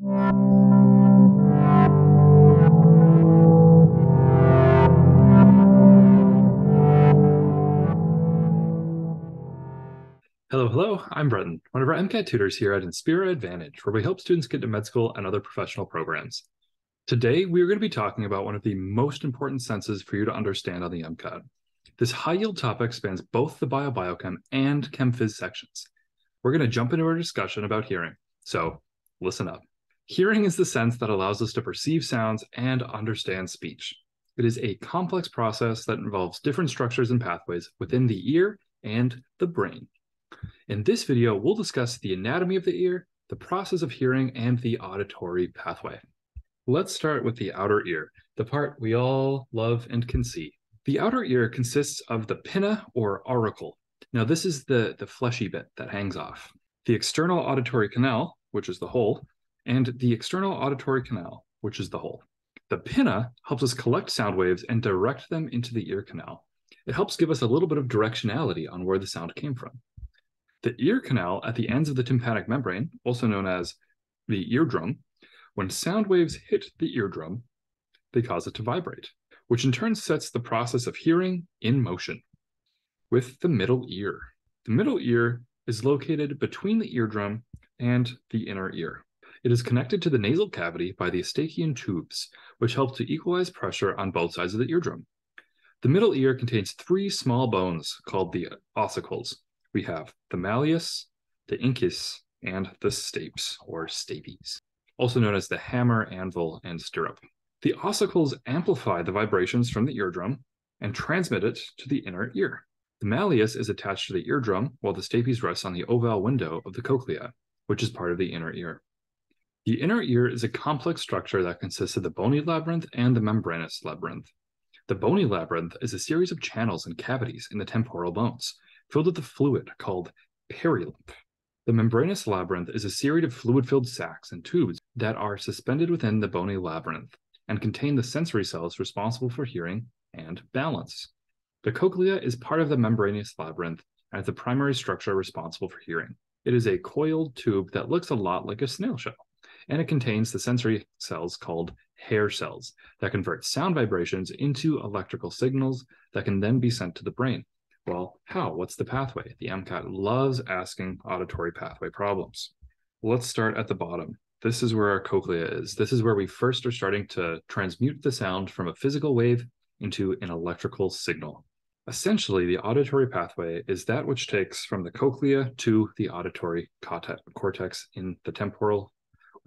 Hello, hello. I'm Bretton, one of our MCAT tutors here at Inspira Advantage, where we help students get to med school and other professional programs. Today, we are going to be talking about one of the most important senses for you to understand on the MCAT. This high yield topic spans both the bio-biochem and chem phys sections. We're going to jump into our discussion about hearing. So listen up. Hearing is the sense that allows us to perceive sounds and understand speech. It is a complex process that involves different structures and pathways within the ear and the brain. In this video, we'll discuss the anatomy of the ear, the process of hearing, and the auditory pathway. Let's start with the outer ear, the part we all love and can see. The outer ear consists of the pinna or auricle. Now, this is the, the fleshy bit that hangs off. The external auditory canal, which is the hole, and the external auditory canal, which is the hole. The pinna helps us collect sound waves and direct them into the ear canal. It helps give us a little bit of directionality on where the sound came from. The ear canal at the ends of the tympanic membrane, also known as the eardrum, when sound waves hit the eardrum, they cause it to vibrate, which in turn sets the process of hearing in motion. With the middle ear. The middle ear is located between the eardrum and the inner ear. It is connected to the nasal cavity by the Eustachian tubes, which help to equalize pressure on both sides of the eardrum. The middle ear contains three small bones called the ossicles, we have the malleus, the incus, and the stapes or stapes, also known as the hammer, anvil, and stirrup. The ossicles amplify the vibrations from the eardrum and transmit it to the inner ear. The malleus is attached to the eardrum while the stapes rests on the oval window of the cochlea, which is part of the inner ear. The inner ear is a complex structure that consists of the bony labyrinth and the membranous labyrinth. The bony labyrinth is a series of channels and cavities in the temporal bones, filled with a fluid called perilymph. The membranous labyrinth is a series of fluid filled sacs and tubes that are suspended within the bony labyrinth and contain the sensory cells responsible for hearing and balance. The cochlea is part of the membranous labyrinth and is the primary structure responsible for hearing. It is a coiled tube that looks a lot like a snail shell, and it contains the sensory cells called hair cells that convert sound vibrations into electrical signals that can then be sent to the brain. Well, how? What's the pathway? The MCAT loves asking auditory pathway problems. Let's start at the bottom. This is where our cochlea is. This is where we first are starting to transmute the sound from a physical wave into an electrical signal. Essentially, the auditory pathway is that which takes from the cochlea to the auditory cortex in the temporal.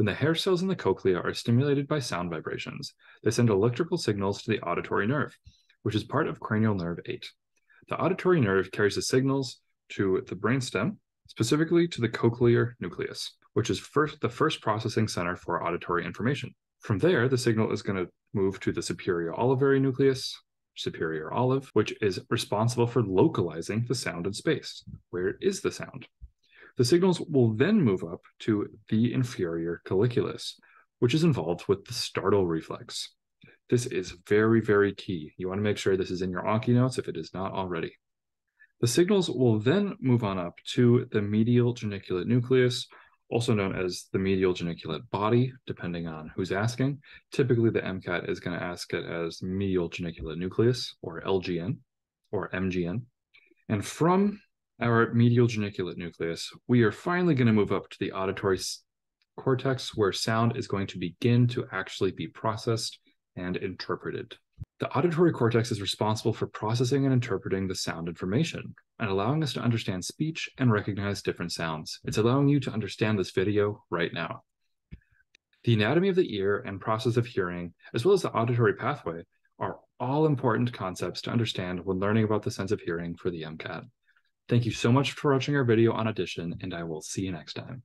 When the hair cells in the cochlea are stimulated by sound vibrations, they send electrical signals to the auditory nerve, which is part of cranial nerve 8. The auditory nerve carries the signals to the brainstem, specifically to the cochlear nucleus, which is first the first processing center for auditory information. From there, the signal is going to move to the superior olivary nucleus, superior olive, which is responsible for localizing the sound in space. Where is the sound? The signals will then move up to the inferior colliculus, which is involved with the startle reflex. This is very, very key. You want to make sure this is in your Anki notes if it is not already. The signals will then move on up to the medial geniculate nucleus, also known as the medial geniculate body, depending on who's asking. Typically, the MCAT is going to ask it as medial geniculate nucleus, or LGN, or MGN. And from our medial geniculate nucleus, we are finally going to move up to the auditory cortex, where sound is going to begin to actually be processed and interpreted. The auditory cortex is responsible for processing and interpreting the sound information and allowing us to understand speech and recognize different sounds. It's allowing you to understand this video right now. The anatomy of the ear and process of hearing, as well as the auditory pathway, are all important concepts to understand when learning about the sense of hearing for the MCAT. Thank you so much for watching our video on audition, and I will see you next time.